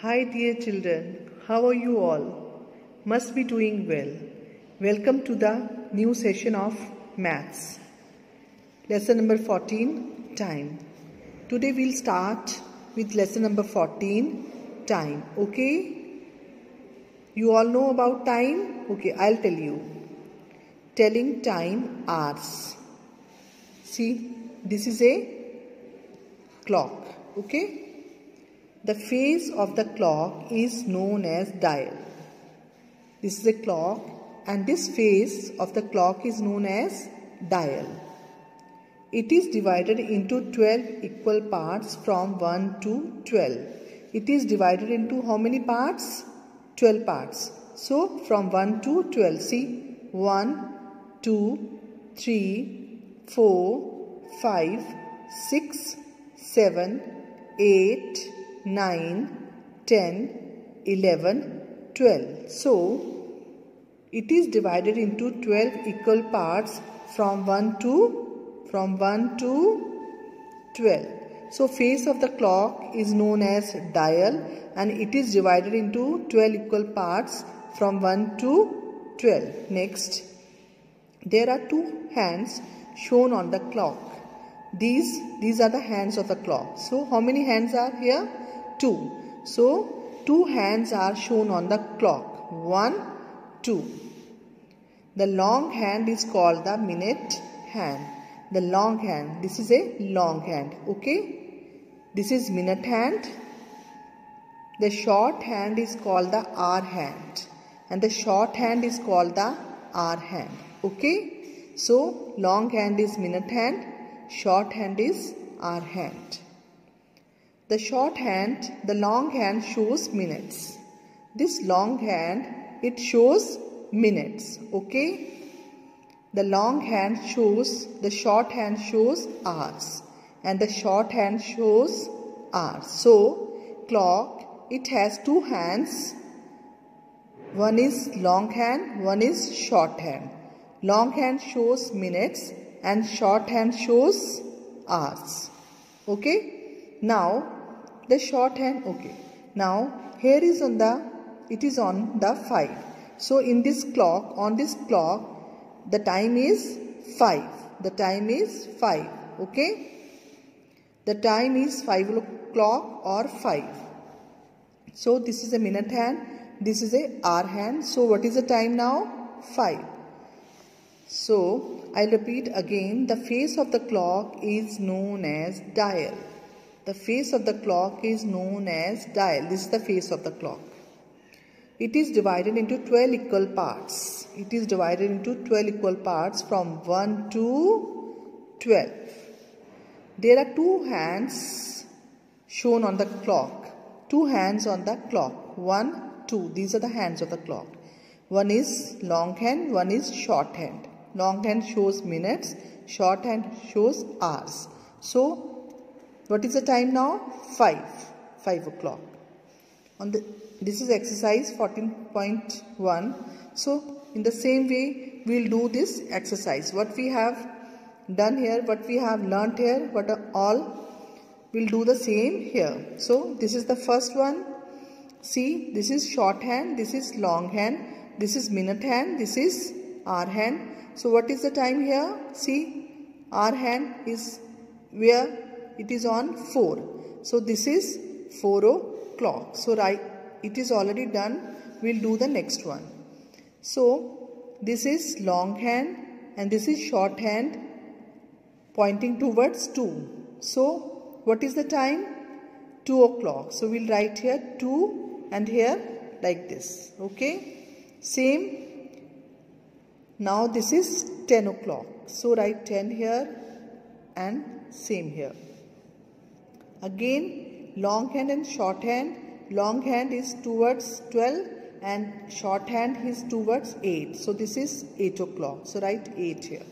Hi, dear children. How are you all? Must be doing well. Welcome to the new session of Maths. Lesson number 14 Time. Today we'll start with lesson number 14 Time. Okay? You all know about time? Okay, I'll tell you. Telling time hours. See, this is a clock. Okay? The face of the clock is known as dial. This is a clock and this face of the clock is known as dial. It is divided into 12 equal parts from 1 to 12. It is divided into how many parts? 12 parts. So from 1 to 12. See 1, 2, 3, 4, 5, 6, 7, 8, 9, 10, 11, 12. So, it is divided into 12 equal parts from 1 to from 1 to 12. So, face of the clock is known as dial and it is divided into 12 equal parts from 1 to 12. Next, there are two hands shown on the clock. These, these are the hands of the clock. So, how many hands are here? 2. So, two hands are shown on the clock. 1, 2. The long hand is called the minute hand. The long hand. This is a long hand. Okay. This is minute hand. The short hand is called the hour hand. And the short hand is called the hour hand. Okay. So, long hand is minute hand. Short hand is hour hand. The short hand, the long hand shows minutes. This long hand, it shows minutes. Okay? The long hand shows, the short hand shows hours. And the short hand shows hours. So, clock, it has two hands. One is long hand, one is short hand. Long hand shows minutes and short hand shows hours. Okay? Now, the shorthand okay. Now here is on the it is on the 5 so in this clock on this clock the time is 5 the time is 5 okay. The time is 5 o'clock or 5 so this is a minute hand. This is a hour hand. So what is the time now? 5 so I'll repeat again. The face of the clock is known as dial the face of the clock is known as dial. This is the face of the clock. It is divided into 12 equal parts. It is divided into 12 equal parts from 1 to 12. There are two hands shown on the clock. Two hands on the clock. One, two. These are the hands of the clock. One is long hand, one is short hand. Long hand shows minutes, short hand shows hours. So what is the time now? 5. 5 o'clock. On the This is exercise 14.1. So, in the same way, we'll do this exercise. What we have done here, what we have learnt here, what are all, we'll do the same here. So, this is the first one. See, this is short hand, this is long hand, this is minute hand, this is hour hand. So, what is the time here? See, hour hand is where it is on 4. So this is 4 o'clock. So right, it is already done. We'll do the next one. So this is long hand and this is short hand pointing towards 2. So what is the time? 2 o'clock. So we'll write here 2 and here like this. Okay. Same. Now this is 10 o'clock. So write 10 here and same here. Again, long hand and short hand. Long hand is towards 12 and short hand is towards 8. So this is 8 o'clock. So write 8 here.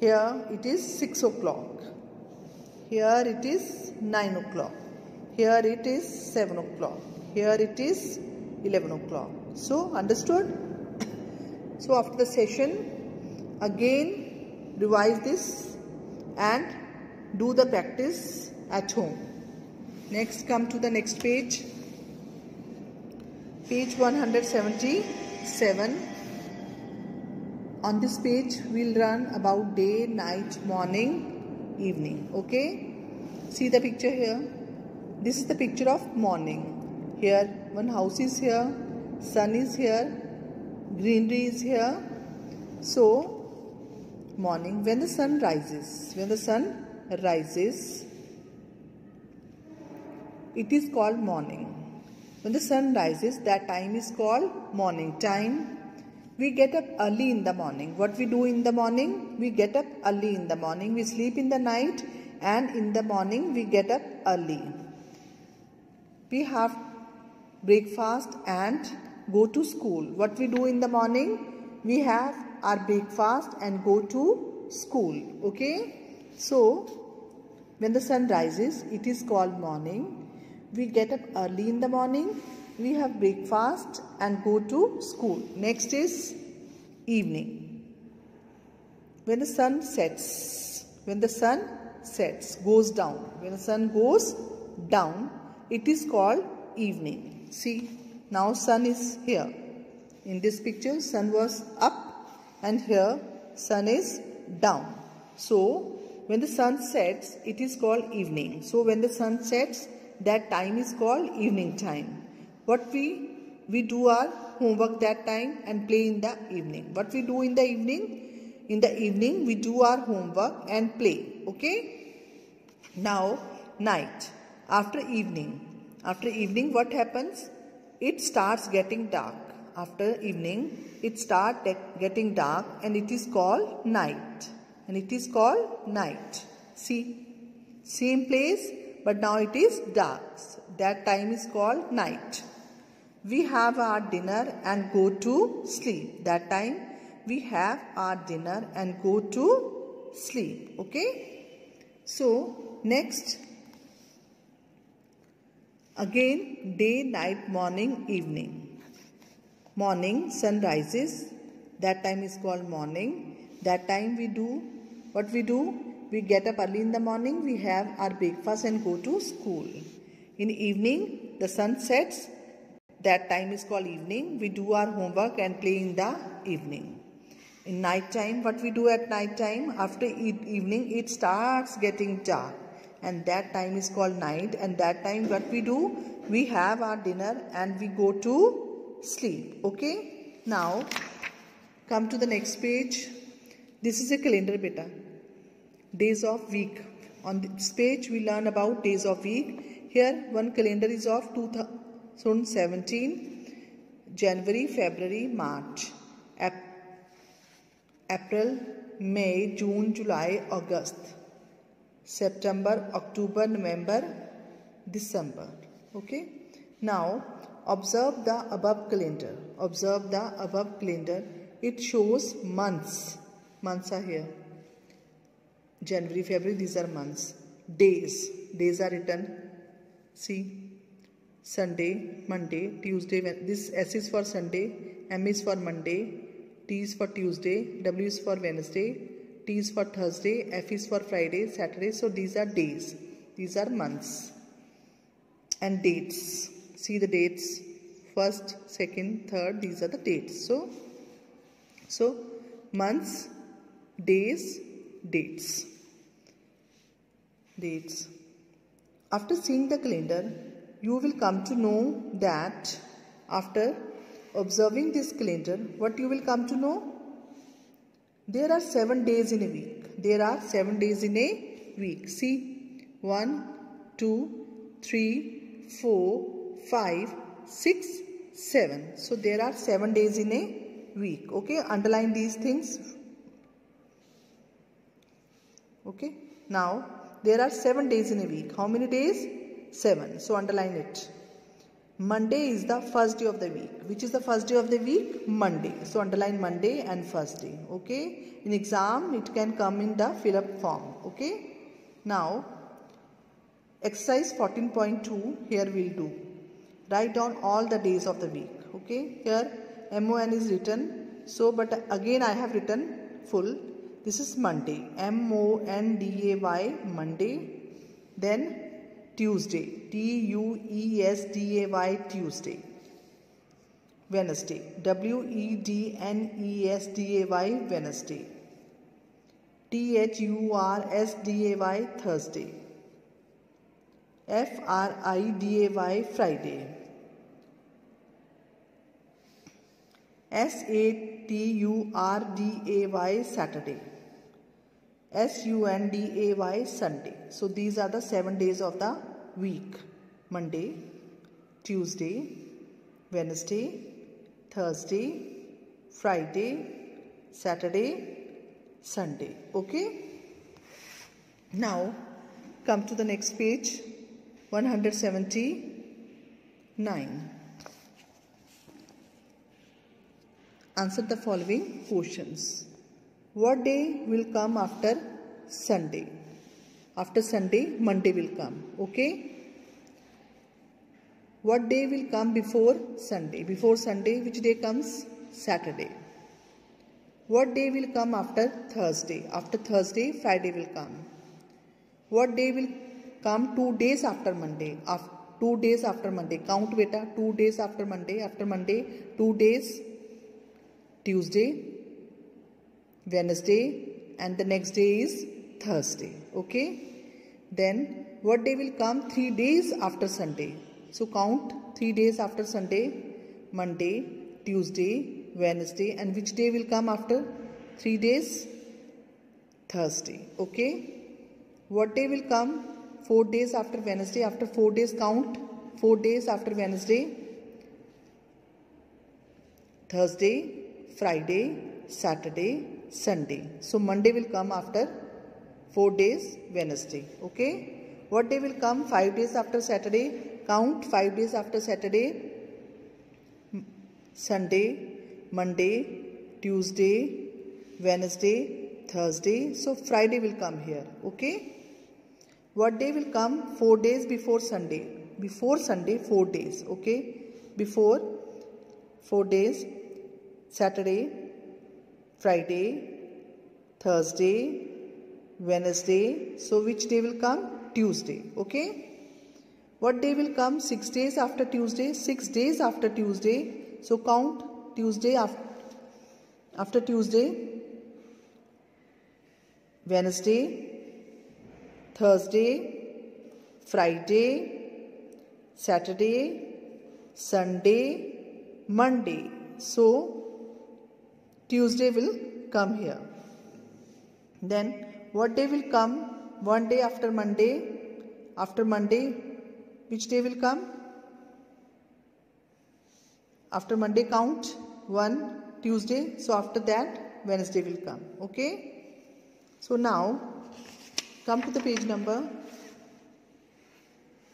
Here it is 6 o'clock. Here it is 9 o'clock. Here it is 7 o'clock. Here it is 11 o'clock. So understood? so after the session, again revise this and do the practice at home. Next come to the next page. page 177 on this page we'll run about day night morning evening. Okay? See the picture here? This is the picture of morning. Here one house is here sun is here greenery is here. So morning when the sun rises when the sun rises it is called morning when the sun rises that time is called morning time we get up early in the morning. What we do in the morning? We get up early in the morning. We sleep in the night and in the morning we get up early. We have breakfast and go to school. What we do in the morning? We have our breakfast and go to school. Okay? So, when the sun rises, it is called morning. We get up early in the morning we have breakfast and go to school. Next is evening. When the sun sets, when the sun sets, goes down, when the sun goes down, it is called evening. See, now sun is here. In this picture, sun was up and here sun is down. So, when the sun sets, it is called evening. So, when the sun sets, that time is called evening time. What we we do our homework that time and play in the evening. What we do in the evening? In the evening we do our homework and play. Okay? Now night. After evening. After evening what happens? It starts getting dark. After evening it starts getting dark and it is called night. And it is called night. See? Same place but now it is dark. That time is called night we have our dinner and go to sleep. That time we have our dinner and go to sleep. Okay. So next again day, night, morning, evening. Morning sun rises. That time is called morning. That time we do what we do. We get up early in the morning. We have our breakfast and go to school. In evening the sun sets that time is called evening. We do our homework and play in the evening. In night time, what we do at night time, after evening, it starts getting dark. And that time is called night. And that time, what we do, we have our dinner and we go to sleep. Okay? Now, come to the next page. This is a calendar beta. Days of week. On this page, we learn about days of week. Here, one calendar is of 2017 January, February, March, Ap April, May, June, July, August, September, October, November, December. Okay. Now observe the above calendar. Observe the above calendar. It shows months. Months are here. January, February, these are months. Days. Days are written. See. Sunday, Monday, Tuesday. This S is for Sunday, M is for Monday, T is for Tuesday, W is for Wednesday, T is for Thursday, F is for Friday, Saturday. So these are days. These are months. And dates. See the dates. First, second, third. These are the dates. So, so months, days, dates. Dates. After seeing the calendar, you will come to know that after observing this calendar, what you will come to know? There are seven days in a week. There are seven days in a week. See, one, two, three, four, five, six, seven. So there are seven days in a week. Okay, underline these things. Okay, now there are seven days in a week. How many days? 7. So underline it. Monday is the first day of the week. Which is the first day of the week? Monday. So underline Monday and first day. Okay. In exam, it can come in the fill up form. Okay. Now, exercise 14.2 here we'll do. Write down all the days of the week. Okay. Here MON is written. So, but again I have written full. This is Monday. M-O-N-D-A-Y, Monday. Then Tuesday. T U E S D A Y Tuesday. Wednesday. W E D N E S D A Y Wednesday. T H U R S D A Y Thursday. F R I D A Y Friday. S A T U R D A Y Saturday. S U N D A Y Sunday. So these are the seven days of the week Monday, Tuesday, Wednesday, Thursday, Friday, Saturday, Sunday. Okay? Now come to the next page 179. Answer the following questions. What day will come after Sunday? After Sunday, Monday will come. Okay? What day will come before Sunday? Before Sunday, which day comes? Saturday. What day will come after Thursday? After Thursday, Friday will come. What day will come two days after Monday? After two days after Monday. Count beta. Two days after Monday. After Monday, two days. Tuesday, Wednesday, and the next day is Thursday. Okay. Then what day will come? Three days after Sunday. So count three days after Sunday, Monday, Tuesday, Wednesday, and which day will come after three days? Thursday. Okay. What day will come? Four days after Wednesday. After four days, count four days after Wednesday. Thursday, Friday, Saturday, Sunday. So Monday will come after 4 days, Wednesday. Okay. What day will come? 5 days after Saturday. Count 5 days after Saturday. Sunday, Monday, Tuesday, Wednesday, Thursday. So Friday will come here. Okay. What day will come? 4 days before Sunday. Before Sunday, 4 days. Okay. Before 4 days, Saturday, Friday, Thursday, Wednesday. So which day will come? Tuesday. Okay. What day will come? 6 days after Tuesday. 6 days after Tuesday. So count Tuesday after, after Tuesday. Wednesday, Thursday, Friday, Saturday, Sunday, Monday. So Tuesday will come here. Then what day will come? One day after Monday. After Monday, which day will come? After Monday count one Tuesday. So after that Wednesday will come. Okay. So now come to the page number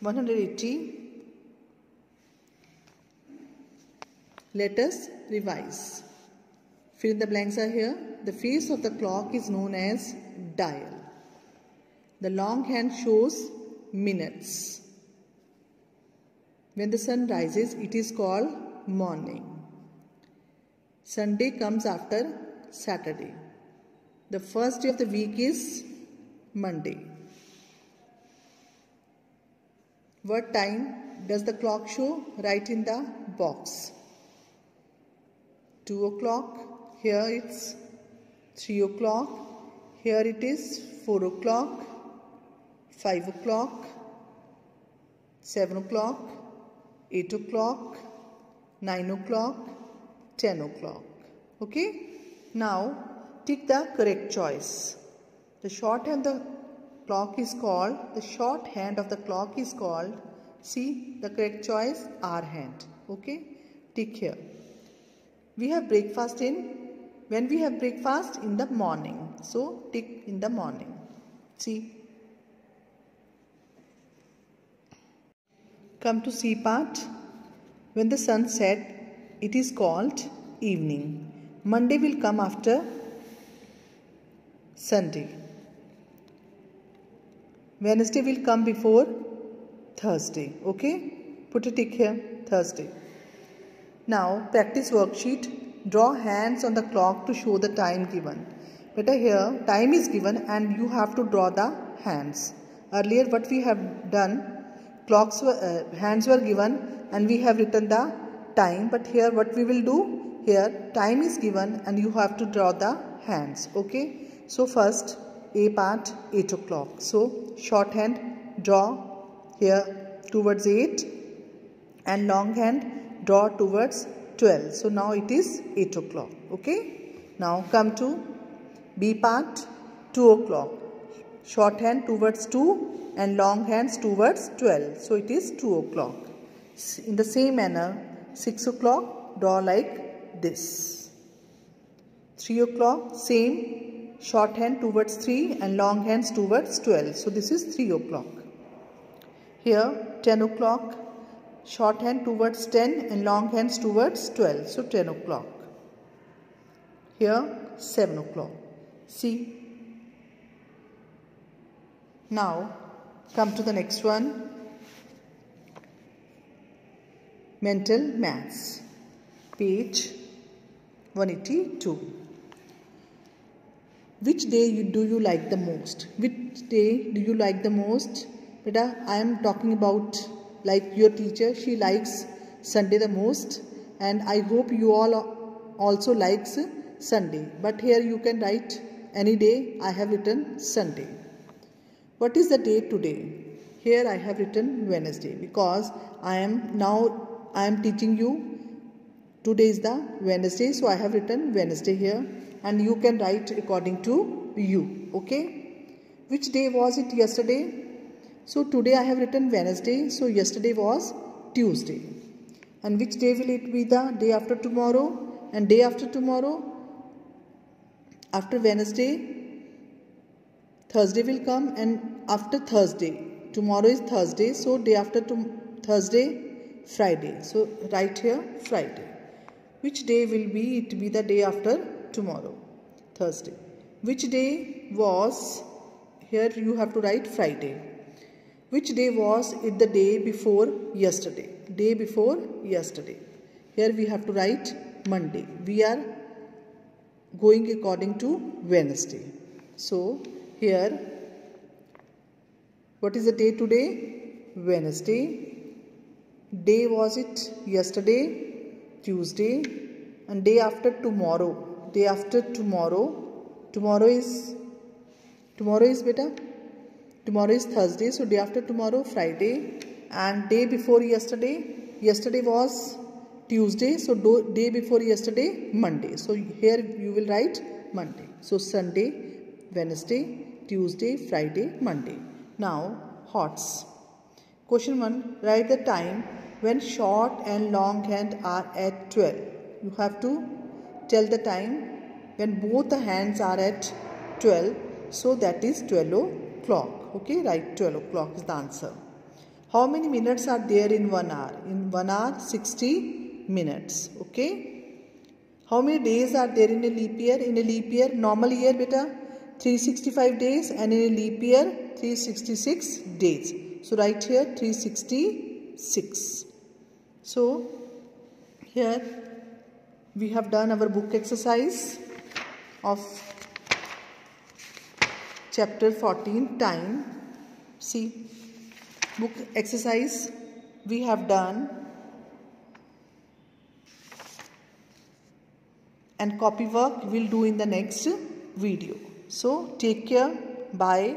180. Let us revise. Fill in the blanks are here. The face of the clock is known as dial. The long hand shows minutes. When the sun rises, it is called morning. Sunday comes after Saturday. The first day of the week is Monday. What time does the clock show? Write in the box. 2 o'clock, here it's 3 o'clock, here it is 4 o'clock, 5 o'clock, 7 o'clock, 8 o'clock, 9 o'clock, 10 o'clock. Okay? Now, take the correct choice. The short hand of the clock is called, the short hand of the clock is called, see the correct choice, hour hand. Okay? Tick here. We have breakfast in, when we have breakfast in the morning. So, tick in the morning. See. Come to C part. When the sun set, it is called evening. Monday will come after Sunday. Wednesday will come before Thursday. Okay? Put a tick here. Thursday. Now practice worksheet. Draw hands on the clock to show the time given. Better here time is given and you have to draw the hands. Earlier what we have done clocks were, uh, hands were given and we have written the time. But here what we will do? Here time is given and you have to draw the hands. Okay? So first a part 8 o'clock. So shorthand draw. Here towards 8 and long hand draw towards 12 so now it is 8 o'clock. Okay? Now come to b part 2 o'clock. Short shorthand towards 2 and long hands towards 12 so it is 2 o'clock. In the same manner 6 o'clock draw like this. 3 o'clock same. Short shorthand towards 3 and long hands towards 12 so this is 3 o'clock. Here 10 o'clock shorthand towards 10 and long hands towards 12 so 10 o'clock. Here 7 o'clock. See? Now come to the next one. Mental maths. Page 182 which day do you like the most? Which day do you like the most? Beta i am talking about like your teacher she likes sunday the most. And i hope you all also likes sunday. But here you can write any day i have written sunday. What is the day today? Here i have written wednesday because i am now i am teaching you. Today is the wednesday so i have written wednesday here. And you can write according to you okay? Which day was it yesterday so today I have written Wednesday. So yesterday was Tuesday. And which day will it be the day after tomorrow? And day after tomorrow? After Wednesday, Thursday will come and after Thursday. Tomorrow is Thursday. So day after Thursday, Friday. So write here Friday. Which day will be? It be the day after tomorrow. Thursday. Which day was? Here you have to write Friday. Which day was it the day before yesterday? Day before yesterday. Here we have to write Monday. We are going according to Wednesday. So here what is the day today? Wednesday. Day was it yesterday? Tuesday. And day after tomorrow. Day after tomorrow. Tomorrow is tomorrow is better tomorrow is thursday so day after tomorrow friday. And day before yesterday yesterday was tuesday so day before yesterday monday. So here you will write monday. So sunday wednesday tuesday friday monday. Now hots. Question 1 write the time when short and long hand are at 12 you have to tell the time when both the hands are at 12 so that is 12 o'clock Okay, right 12 o'clock is the answer. How many minutes are there in 1 hour? In 1 hour 60 minutes. Okay. How many days are there in a leap year? In a leap year, normal year beta 365 days and in a leap year 366 days. So write here 366. So here we have done our book exercise of chapter 14 time. See book exercise we have done. And copy work we'll do in the next video. So take care. Bye